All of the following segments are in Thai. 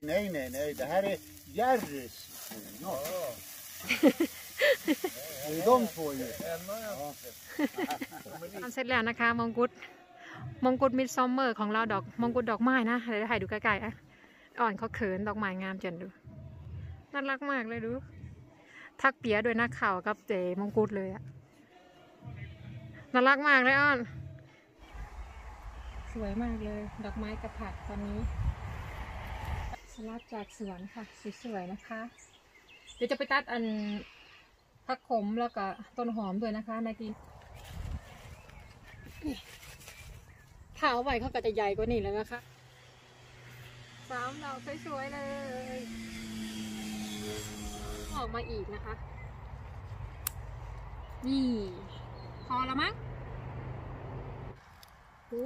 Nej, nej, nej. Det här är Jerrys nåt. Det är de två ju. ทำเสร็จแล้วนะคะมงกุฎมงกุฎมิดซอมเมอร์ของเราดอกมงกุฎดอกไม้นะเดี๋ยวถ่ายดูใกล้ๆอะอ่อนเขาเขินดอกไม้งามจังดูน่ารักมากเลยดู ทักเปียด้วยนักข่าวกับเจมงกุฎเลยอะน่ารักมากเลยอ้อน สวยมากเลย ดอกไม้กับผักตอนนี้ สลัดจากสวนค่ะสวยๆนะคะ เดี๋ยวจะไปตัดอันผักขมแล้วก็ต้นหอมด้วยนะคะนากีถ้าเอาไว้เขาก็จะใหญ่กว่านี้แล้วนะคะสามดอกสวยๆเลย ออกมาอีกนะคะ นี่ พอแล้วมั้งโอ้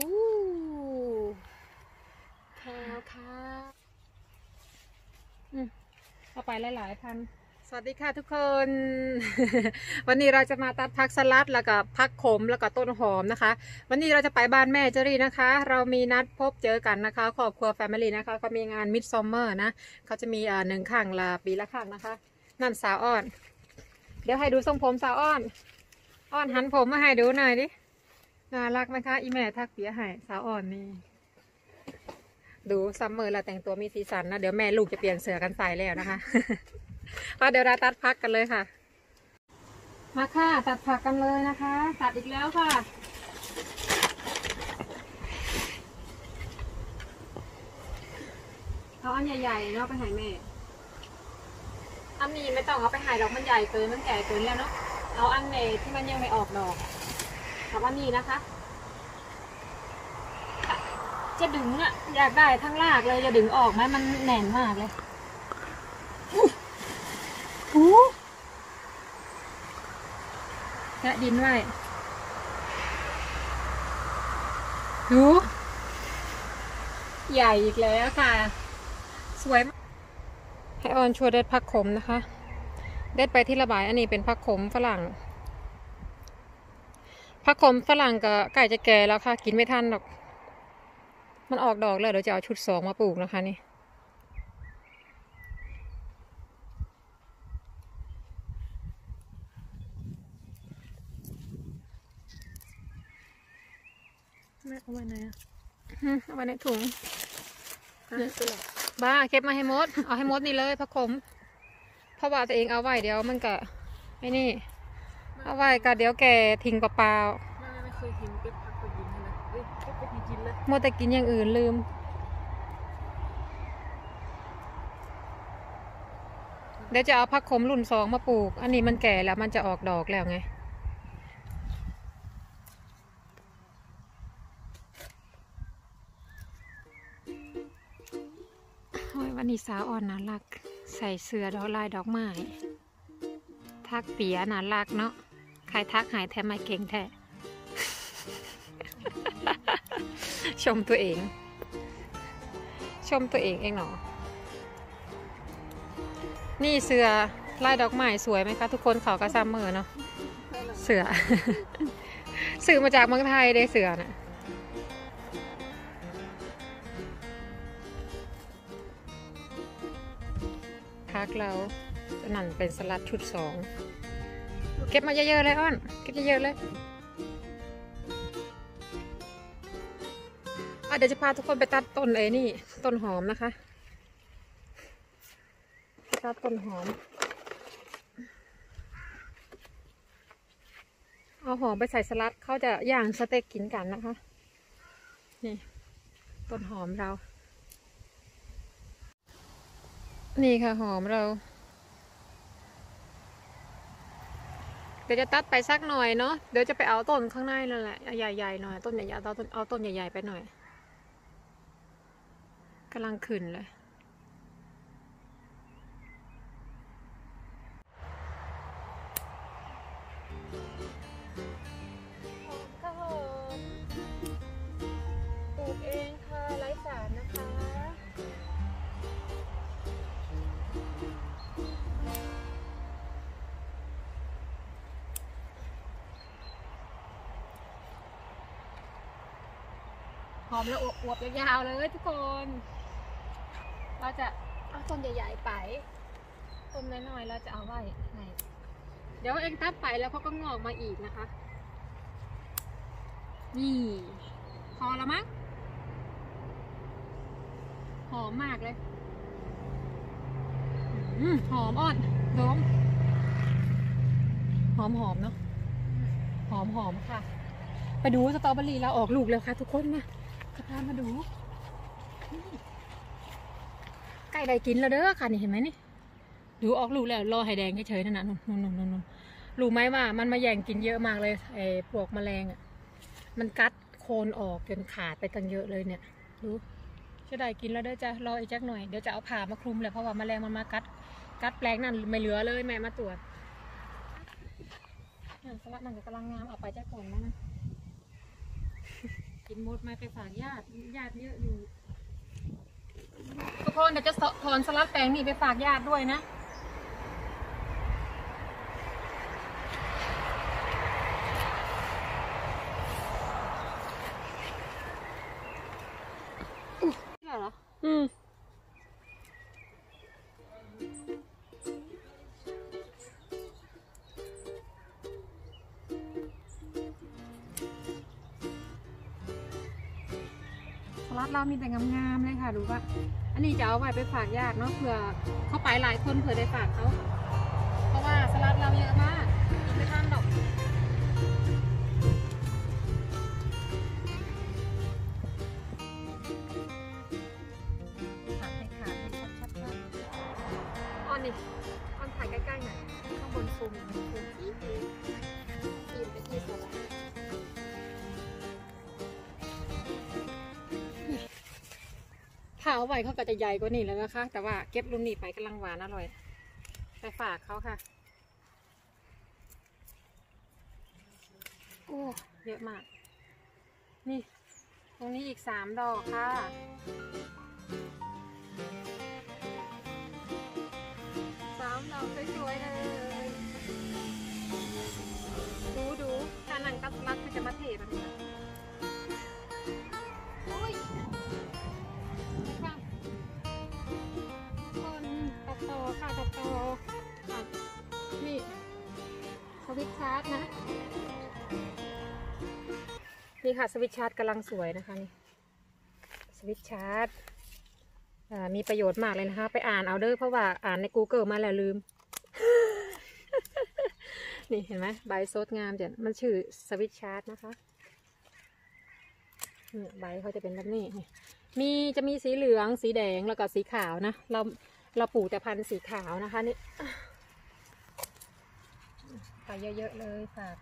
kale ค่ะ เอาไปหลายๆพันธุ์ สวัสดีค่ะทุกคน วันนี้เราจะมาตัดผักสลัดแล้วก็ผักขมแล้วก็ต้นหอมนะคะ วันนี้เราจะไปบ้านแม่เจอรี่นะคะ เรามีนัดพบเจอกันนะคะครอบครัว family นะคะเขามีงาน Midsommar นะเขาจะมีอ่าหนึ่งครั้งละปีละครั้งนะคะ นั่นสาวอ้อน เดี๋ยวให้ดูทรงผมสาวอ้อน อ้อนหันผมมาให้ดูหน่อยดิน่ารักไหมคะอีแม่ถักเปียให้สาวอ้อนนี่ ดู summer แล้วแต่งตัวมีสีสันนะ เดี๋ยวแม่ลูกจะเปลี่ยนเสื้อกันใส่แล้วนะคะก็เดี๋ยวเราตัดผักกันเลยค่ะ มาค่ะ ตัดผักกันเลยนะคะ ตัดอีกแล้วค่ะ เอาอันใหญ่ๆเนาะไปใหายแม่ อันนี้ไม่ต้องเอาไปใหายดอกมันใหญ่เกินมันแก่เกินแล้วเนาะ เอาอันเมที่มันยังไม่ออกดอกกับอันนี้นะคะ จะดึงอะอยากได้ทั้งรากเลยจะดึงออกไหมมันแน่นมากเลยหูแกะดินไว้ดูใหญ่อีกแล้วค่ะ สวยมากให้ออนชัวร์เด็ดผักขมนะคะ เด็ดไปที่ระบายอันนี้เป็นผักขมฝรั่งผักขมฝรั่งก็ใกล้จะแก่แล้วค่ะ กินไม่ทันหรอก มันออกดอกแล้วเดี๋ยวจะเอาชุดสองมาปลูกนะคะนี่แม่เอาไว้ไหนอะอืมเอาไว้ในถุงบ้าเก็บมาให้มด เอาให้มดนี่เลยผักขมเพราะว่าตัวเองเอาไว้เดี๋ยวมันก็ไอ้นี่ เอาไว้ก็เดี๋ยวแกทิ้งเปล่าแม่ไม่เคยเห็ มัวแต่กินอย่างอื่นลืม เดี๋ยวจะเอาผักขมรุ่นสองมาปลูก อันนี้มันแก่แล้วมันจะออกดอกแล้วไง วันนี้สาวอ่อนน่ารัก ใส่เสื้อดอกลายดอกไม้ ทักเปียน่ารักเนาะ ใครทักหายแท้ไม่เก่งแท้ ชมตัวเอง ชมตัวเองเองเนาะนี่เสือลายดอกไม้สวยไหมคะ ทุกคนเขาก็ซัมเมอร์เนาะเสือสื่อมาจากเมืองไทยได้เสือน่ะพักเรานั่นเป็นสลัดชุดสอง เก็บมาเยอะๆเลยอ้อน เก็บเยอะๆเลย เดี๋ยวจะพาทุกคนไปตัดต้นไอ้นี่ ต้นหอมนะคะ ตัดต้นหอม เอาหอมไปใส่สลัดเขาจะย่างสเต็กกินกันนะคะ นี่ ต้นหอมเรา นี่ค่ะหอมเราเดี๋ยวจะตัดไปสักหน่อยเนาะ เดี๋ยวจะไปเอาต้นข้างในนั่นแหละ ใหญ่ๆหน่อย ต้นใหญ่ๆเอาต้นเอาต้นใหญ่ๆไปหน่อย กำลังขึ้นเลยข้าวหอมปลูกเองค่ะไร้สารนะคะ หอมแล้วอวบๆยาวๆเลยทุกคน เราจะเอาต้นใหญ่ๆไปต้นน้อยๆเราจะเอาไว้ให้เดี๋ยวเองตัดไปแล้วเขาก็งอกมาอีกนะคะ นี่ พอแล้วมั้งหอมมากเลยอืมหอมอ่อนดมหอมหอมเนาะหอมหอมค่ะ ไปดูสตรอเบอรี่เราออกลูกแล้วค่ะ ทุกคนนะจะพามาดูนี่ กล้ได้กินแล้วเด้อค่ะนี่เห็นไหมนี่ดูออกลูกแล้วรอให้แดงเฉยๆนั่นน่ะนู่นนู่นนู่นนรู้ไหมว่ามันมาแย่งกินเยอะมากเลยไอ้พวกแมลงอะมันกัดโคนออกจนขาดไปตั้งเยอะเลยเนี่ยดูจะได้กินแล้วเด้อจ้ะรออีกจักหน่อยเดี๋ยวจะเอาผ่ามาคลุมเลยเพราะว่าแมลงมันมากัดกัดแปลงนั่นไม่เหลือเลยแม่มาตรวจอะสลัดมันก็กำลังงามเอาไปจากก่อนนะนะกินหมดไมาไปฝากญาติญาติเยอะอยู่ ทุกคนเดี๋ยวจะถอนสลัดแปลงนี่ไปฝากญาติด้วยนะนี่เหรอ อืมสลัดเรามีแต่งามๆเลยค่ะ ดูว่าอั นนี้จะเอาไว้ไปฝากญาติเนาะเผื่อเขาไปหลายคนเผื่อได้ฝากเขา เพราะว่าสลัดเราเยอะมาก ถ้าเอาไว้เขาก็จะใหญ่กว่านี้แล้วนะคะ แต่ว่าเก็บรุ่นนี้ไปกำลังหวานอร่อย ไปฝากเขาค่ะ โอ้ เยอะมาก นี่ ตรงนี้อีกสามดอกค่ะสามดอกสวยๆเลยดูดูถ้าหนังตัดสลัดมันจะมาเทแบบนี้โอ้ย วิตชาร์จนะ นี่ค่ะสวิตชาร์จกำลังสวยนะคะนี่สวิตชาร์จมีประโยชน์มากเลยนะคะ ไปอ่านเอาเด้อเพราะว่าอ่านใน Google มาแล้วลืม นี่เห็นไหมใบโซดงามเดี๋ยวมันชื่อสวิตชาร์จนะคะใบเขาจะเป็นแบบนี้ มีจะมีสีเหลืองสีแดงแล้วก็สีขาวนะ เราเราปลูกแต่พันธุ์สีขาวนะคะนี่ ฝากเยอะๆเลยฝาก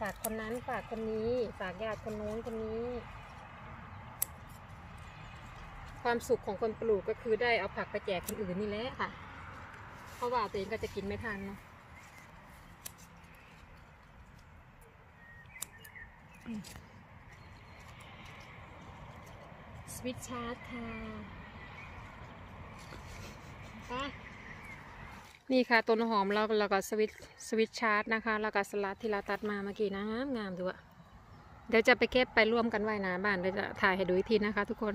ฝากคนนั้นฝากคนนี้ ฝากญาติคนโน้นคนนี้ ความสุขของคนปลูกก็คือได้เอาผักไปแจกคนอื่นนี่แหละค่ะ เพราะว่าตัวเองก็จะกินไม่ทันเนาะสวิตชาร์จค่ะไป นี่ค่ะต้นหอมเราแล้วก็สวิตสวิตชาร์จนะคะ แล้วก็สลัดที่เราตัดมาเมื่อกี้นะงามงามดูอะเดี๋ยวจะไปเก็บไปร่วมกันไว้หนาบ้านเดี๋ยวจะถ่ายให้ดูอีกทีนะคะ ทุกคน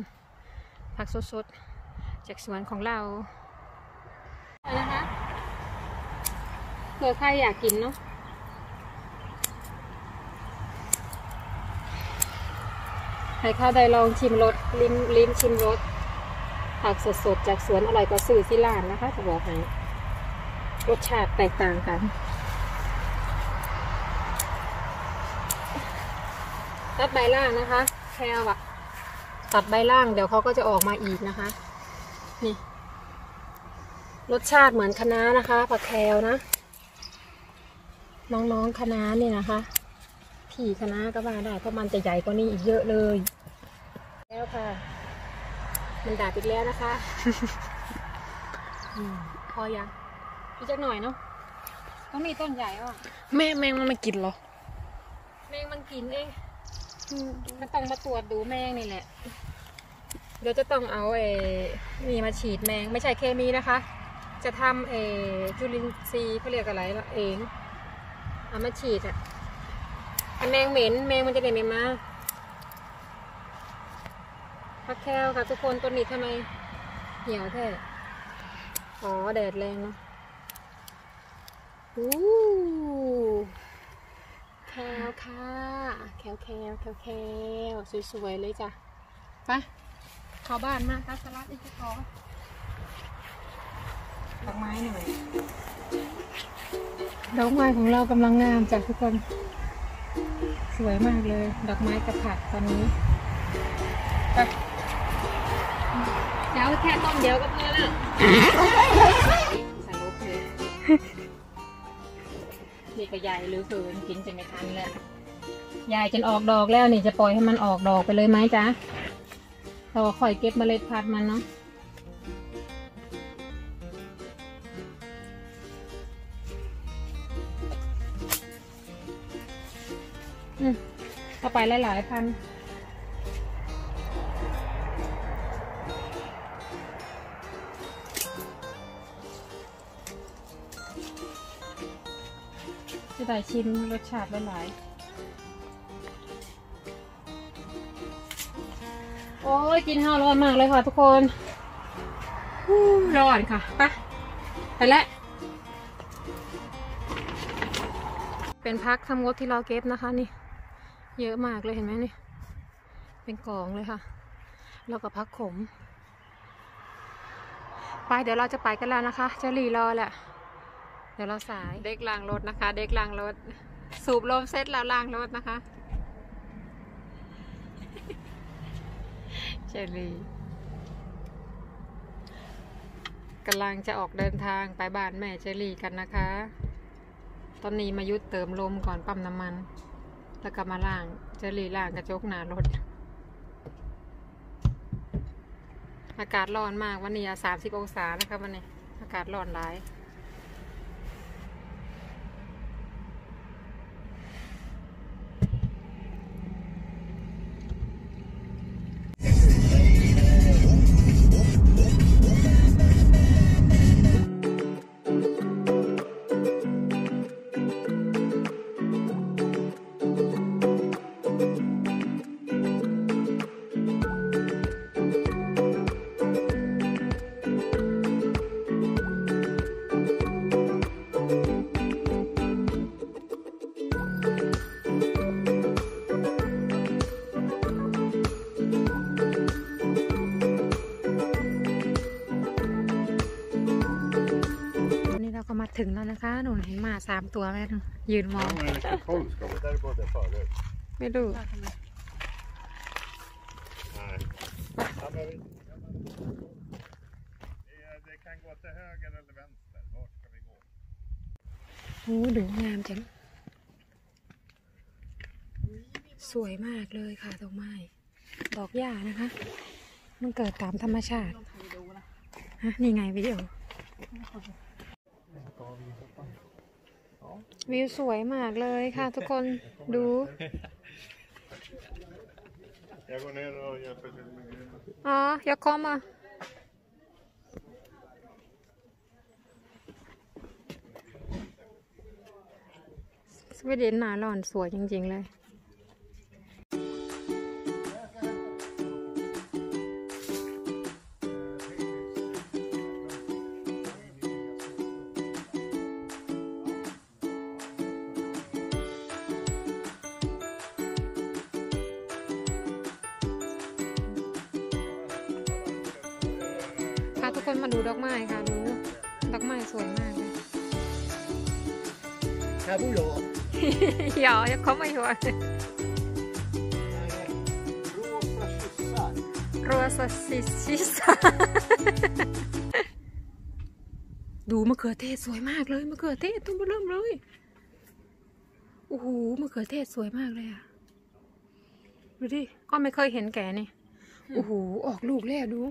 ผักสดๆจากสวนของเรานะคะเผื่อใครอยากกินเนาะให้ข้าวได้ลองชิมรสลิ้มลิ้มชิมรสผักสดๆจากสวนอร่อยกว่าสื่อที่ร้านนะคะจะบอกให้ รสชาติแตกต่างกัน ตัดใบล่างนะคะแคลอะตัดใบล่างเดี๋ยวเขาก็จะออกมาอีกนะคะ นี่ รสชาติเหมือนคะน้านะคะผักแคลนะ น้องๆคะน้านี่นะคะผีคะน้าก็ว่าได้เพราะมันจะใหญ่กว่านี้อีกเยอะเลย แล้วค่ะ มันดาบอีกแล้วนะคะอืมพอยัง อีกจักหน่อยเนาะต้องมีต้นใหญ่อะแม่แมงมันไม่กินเหรอ แมงมันกินเองอืมมันต้องมาตรวจดูแมงนี่แหละ เดี๋ยวจะต้องเอาเอนี่มาฉีดแมงไม่ใช่เคมีนะคะ จะทำเอจุลินทรีย์เขาเรียกอะไรละเองเอามาฉีดอะถ้าแมงเหม็นแมงมันจะได้ไม่มาพักแคลค่ะทุกคนต้นนี้ทำไมเหี่ยวแท้อ๋อแดดแรงเนาะ อู้แคลค่ะแคลแคลแคลแคลสวยๆเลยจ้ะไปเข้าบ้านมาตัดสลัดอีกขอดอกไม้หน่อยดอกไม้ของเรากำลังงามจ้ะทุกคน สวยมากเลย ดอกไม้กระผักตอนนี้ไปเดี๋ยวแค่ต้นเดียวก็พอแล้วใส่ลูกเลย นี่ก็ใหญ่หรือเกินกินจะไม่ทันแล้วใหญ่จนออกดอกแล้วนี่จะปล่อยให้มันออกดอกไปเลยไหมจ๊ะเราก็ค่อยเก็บเมล็ดพันธุ์มันเนาะอืมเอาไปหลายๆพันธุ์ จะได้ชิมรสชาติหลายๆโอ้ยกินข้าวร้อนมากเลยค่ะทุกคนร้อนค่ะไปไปแล้วเป็นพักทำงบที่เราเก็บนะคะนี่ เยอะมากเลยเห็นไหมนี่ เป็นกองเลยค่ะ แล้วก็พักขม ไปเดี๋ยวเราจะไปกันแล้วนะคะจะรีรอแหละ เดี๋ยวเราสาย เด็กล้างรถนะคะ เด็กล้างรถ สูบลมเสร็จแล้วล้างรถนะคะ เจลีกำลังจะออกเดินทางไปบ้านแม่เจลีกันนะคะ ตอนนี้มายุดเติมลมก่อนปั๊มน้ำมัน แล้วก็มาล่างเจลีล่างกระจกหน้ารถ อากาศร้อนมากวันนี้สามสิบองศานะคะวันนี้ อากาศร้อนหลาย สามตัวแม่หนูยืนมอง Ja, men vilket konstkap. Det där är både förut. ไม่รู้มาทำไม Nej. Ja, men vi- Det- Det kan gå till höger eller vänster. Vart ska vi gå? โอ้ดูงามจัง สวยมากเลยค่ะดอกไม้ ดอกหญ้านะคะ มันเกิดตามธรรมชาติต้องถ่ายดูนะฮะนี่ไงวิดีโอ วิวสวยมากเลยค่ะทุกคนดู Jag går ner och hjälper till med grejerna. อ๋อ jag kommer สวีเดนหนาร้อนสวยจริง ๆ เลย คนมาดูดอกไม้ค่ะดูดอกไม้สวยมากเลย Här bor jag. อย่าอย่าเขาไม่หัว Rosa kyssar. รัวสซิชิสาดูมะเขือเทศสวยมากเลยมะเขือเทศตุ้มเริ่มเลยโอ้โหมะเขือเทศสวยมากเลยอะดูดิก็ไม่เคยเห็นแกนี่โอ้โหออกลูกแล้วดู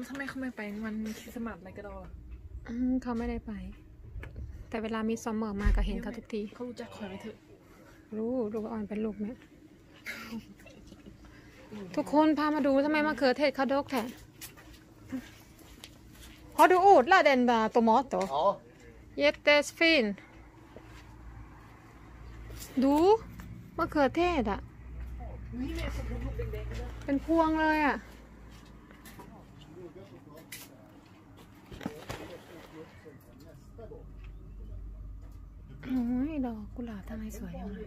แล้วทำไมเขาไม่ไปมันคริสต์มาสอะไรก็ได้วะอืมเขาไม่ได้ไป แต่เวลามีซัมเมอร์มาก็เห็นเขาทุกที เขารู้จักคอยไหมเถอะรู้ลูกอ่อนเป็นลูกไหมทุกคนพามาดูทำไมมะเขือเทศเขาดกแท้พอดูอูดละเดนดาโตมอตโต Ja. Jättefin. ดูมะเขือเทศอะนี่แม่ผมลูกแดงๆนะเป็นพวงเลยอะ ดอกกุหลาบทำไมสวยจังเลย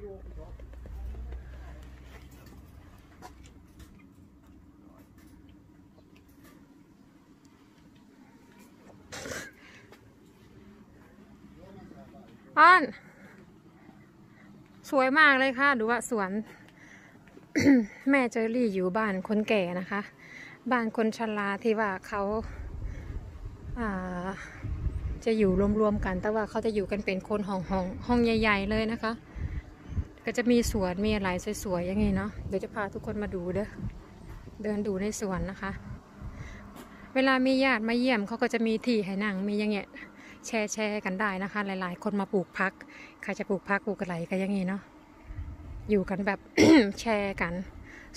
อ้อน สวยมากเลยค่ะ ดูว่าสวน แม่เจอรี่อยู่บ้านคนแก่นะคะ บ้านคนชราที่ว่าเขา อ่า จะอยู่รวมๆกัน แต่ว่าเขาจะอยู่กันเป็นคนห้องห้องห้องใหญ่ ๆ เลยนะคะ ก็จะมีสวนมีอะไรสวยๆอย่างนี้เนาะเดี๋ยวจะพาทุกคนมาดูเด้อเดินดูในสวนนะคะ เวลามีญาติมาเยี่ยมเขาก็จะมีที่ให้นั่งมีอย่างเงี้ยแชร์แชร์กันได้นะคะ หลายๆ คนมาปลูกพักใครจะปลูกพักปลูกอะไรก็อย่างนี้เนาะอยู่กันแบบแชร์กัน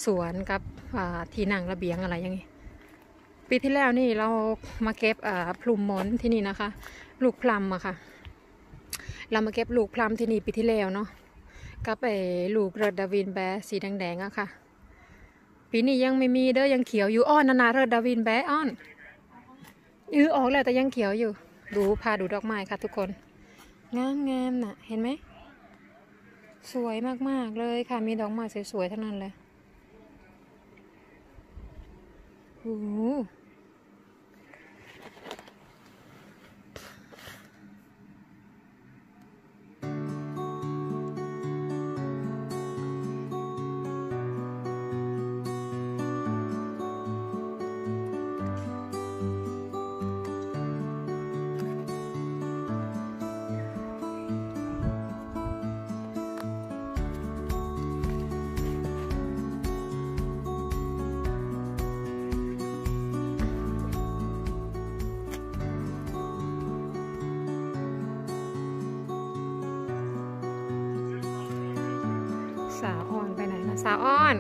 สวนกับที่นั่งระเบียงอะไรอย่างนี้ ปีที่แล้วนี่เรามาเก็บพลุมหมอนที่นี่นะคะ ลูกพลัมอะค่ะ เรามาเก็บลูกพลัมที่นี่ปีที่แล้วเนาะกับไอ้ลูกเรดดาวินแบสีแดงๆอะค่ะ ปีนี้ยังไม่มีเด้อยังเขียวอยู่อ้อนนานาเรดดาวินแบอ้อนอือออกแล้วแต่ยังเขียวอยู่ ดูพาดูดอกไม้ค่ะทุกคนงามงามๆน่ะเห็นไหมสวยมากๆเลยค่ะมีดอกไม้สวยๆทั้งนั้นเลยโสาวอ่อน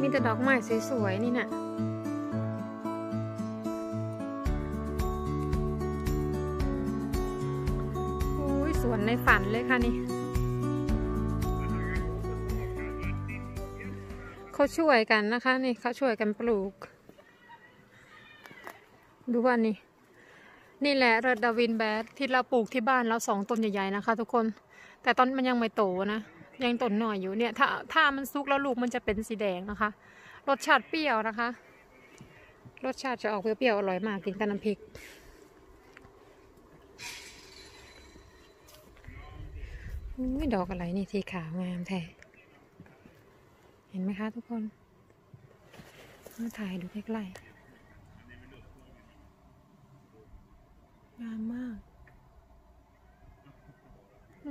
มีแต่ดอกไม้สวยๆ นี่น่ะอุ้ยสวนในฝันเลยค่ะนี่เขาช่วยกันนะคะ นี่เขาช่วยกันปลูก ดูว่านี่ นี่แหละเรดดาวินแบดที่เราปลูกที่บ้านเราสองต้นใหญ่ๆนะคะทุกคน แต่ตอนมันยังไม่โตนะยังต้นหน่อยอยู่เนี่ย ถ้าถ้ามันสุกแล้วลูกมันจะเป็นสีแดงนะคะ รสชาติเปรี้ยวนะคะ รสชาติจะออกเปรี้ยวๆอร่อยมากกินกับน้ำพริกอุ้ยดอกอะไรนี่สีขาวงามแท้เห็นไหมคะทุกคนมาถ่ายดูใกล้ๆงามมาก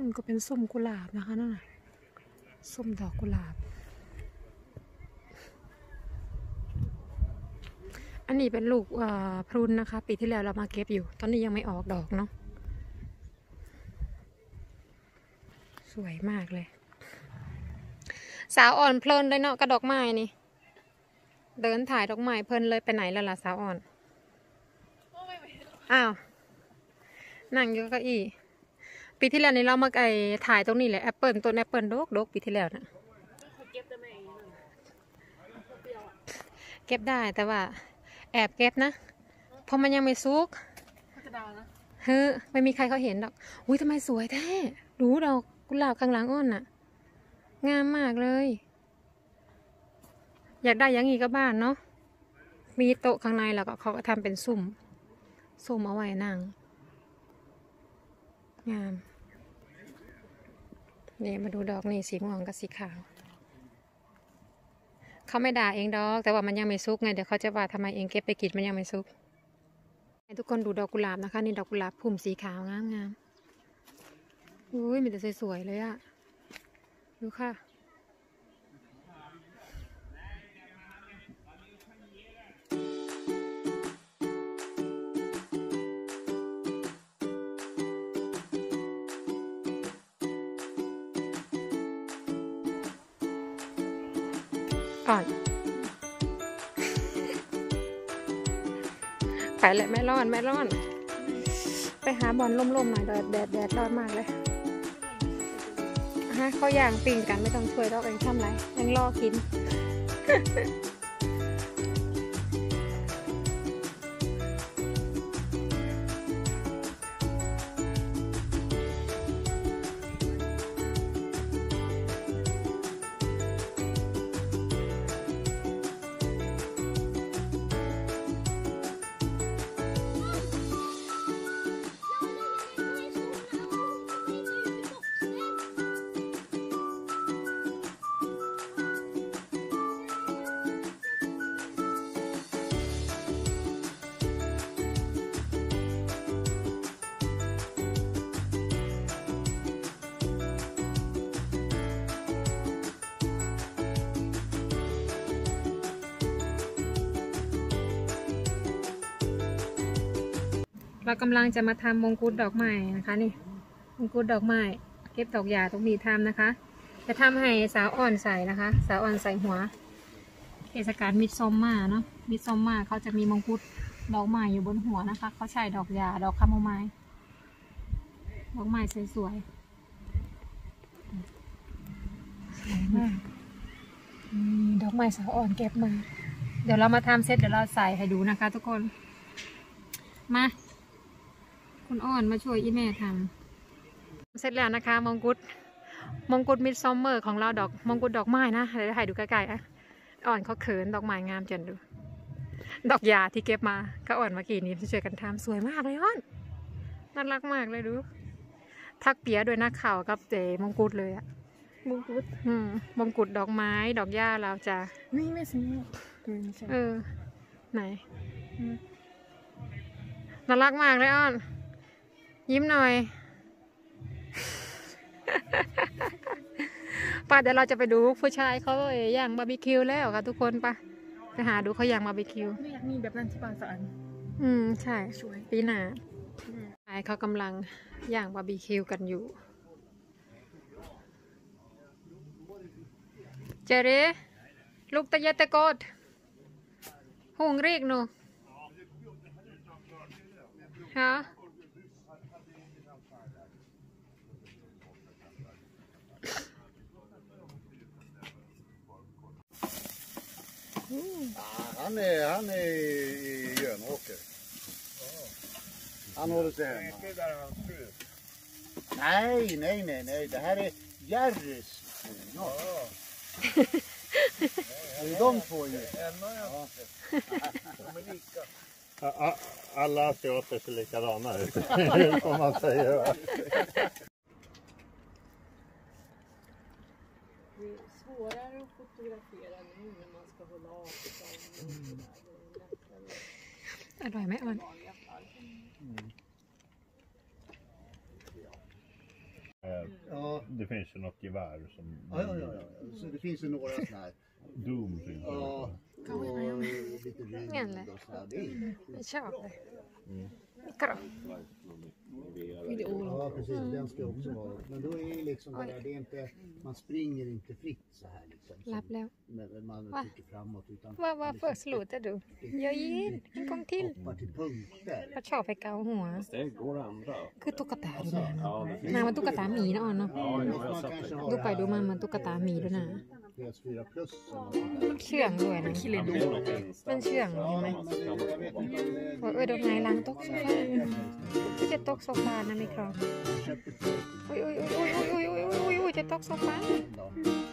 นั่นก็เป็นส้มกุหลาบนะคะนั่นน่ะส้มดอกกุหลาบ อันนี้เป็นลูกพรุนนะคะ ปีที่แล้วเรามาเก็บอยู่ ตอนนี้ยังไม่ออกดอกเนาะสวยมากเลย สาวอ้อนเพลินเลยเนาะกับดอกไม้นี่ เดินถ่ายดอกไม้เพลินเลยไปไหนแล้วล่ะสาวอ้อนอ้าวนั่งอยู่กับเก้าอี้ ปีที่แล้วนี่เรามาไอถ่ายตรงนี้แหละแอปเปิลต้นแอปเปิลดกดกปีที่แล้วนะเขาเก็บได้ไหมเองนั่นเปรี้ยวอะเก็บได้แต่ว่าแอบเก็บนะเพราะมันยังไม่สุกเขาจะดาวนะเฮ้อไม่มีใครเขาเห็นดอกอุ้ยทำไมสวยแท้ดูดอกกุหลาบข้างหลังอ้อนน่ะ งามมากเลย อยากได้อยังงี้ก็บ้านเนาะมีโต๊ะข้างในแล้วก็เขาก็ทำเป็นซุ่มซุ่มเอาไว้นั่งงาม นี่มาดูดอกนี่สีม่วงกับสีขาว เขาไม่ด่าเองดอก แต่ว่ามันยังไม่ซุกไงเดี๋ยวเขาจะว่าทำไมเองเก็บไปกินมันยังไม่ซุกให้ทุกคนดูดอกกุหลาบนะคะนี่ดอกกุหลาบพุ่มสีขาวงามงามๆอุ้ยมีแต่สวยๆเลยอะดูค่ะ่อน ไปเลยแม่ร้อนแม่ร้อน ไปหาบอลล่มๆหน่อยแดดแดดแดดร้อนมากเลยฮะเขาย่างปิ่งกันไม่ต้องช่วยเราเองทำไรยังรอกินน เรากำลังจะมาทำมงกุฎดอกไม้นะคะนี่มงกุฎดอกไม้เก็บดอกหญ้าตรงนี้ทำนะคะ จะทำให้สาวอ่อนใส่นะคะ สาวอ่อนใส่หัวเทศกาลมิดซอมมาเนาะมิดซอมมาเขาจะมีมงกุฎดอกไม้อยู่บนหัวนะคะ เขาใช้ดอกหญ้าดอกคาโมไมล์ดอกไม้สวยๆสวยมากดอกไม้สาวอ่อนเก็บมา เดี๋ยวเรามาทำเสร็จเดี๋ยวเราใส่ให้ดูนะคะทุกคน มา คุณอ้อนมาช่วยอีแม่ทำเสร็จแล้วนะคะ มงกุฎมงกุฎมิดซอมเมอร์ของเราดอกมงกุฎดอกไม้นะเดี๋ยวให้ดูใกล้ๆอะอ่อนเขาเขินดอกไม้งามจังดู ดอกยาที่เก็บมาก็อ่อนเมื่อกี้นี้ช่วยกันทำสวยมากเลยอ้อนน่ารักมากเลยดู ทักเปียด้วยนะข่าวกับเจมงกุฎเลยอะมงกุฎอืมมงกุฎดอกไม้ ดอกหญ้าเราจะนี่ไม่ใช่ตัวนี้ใช่เออ ไหนน่ารักมากเลยอ้อน ยิ้มหน่อยป่ะเดี๋ยวเราจะไปดูผู้ชายเขาเอ่ยย่างบาร์บีคิวแล้วค่ะทุกคนป่ะไปหาดูเขาย่างบาร์บีคิวไม่อยากมีแบบนั้นที่บางสะอันอืมใช่สวยปีหน้าชายเขากำลังย่างบาร์บีคิวกันอยู่ เจเรลูกตะเยะตะโกดหงรีกหนูฮะ Ja, han, är, han är i Jönåker. Han håller sig hemma. Nej, nej, nej, nej. Det här är Jerrys fru. Det är de två ju. Ja. Alla asiater ser likadana ut, får man säga. Det är svårare att fotografera nu อร่อยไหมอ่อน Ja. Mm. Det finns ju något gevär som... Ja, ja, ja. ja. Så det finns ju några sådana här. Doom finns det. Ja, och, och lite rymd och sådär. Vi kör. det. Mm. Ja, precis. Den ska också vara. Men då är det liksom det där, det är inte, man springer inte fritt så här liksom. Som, man Va? trycker framåt. Utan Vad var liksom, föreslår du? Jag ger en gång till. Hoppar till punkter. Vad tjatar jag om hon? Det går andra. Gud, tog att det här. Nej, men tog att det här mina öron. Då kan du mamma tog att det här mina öron. ามันตุ๊กตาหมีด้วยนะ PS4 plus eller något sånt där. มันเชื่องด้วยนะ Ja, det är något instant. มันเชื่องเห็นไหม Ja, men det, jag vet inte om det โอ้ยเอ้ยโดนไงล้างตกโซฟาก็จะตกโซฟานะมิครอน Jag köpte två โอ้ยโอ้ยโอ้ยโอ้ยโอ้ยโอ้ยโอ้ยโอ้ยจะตกโซฟา stycken.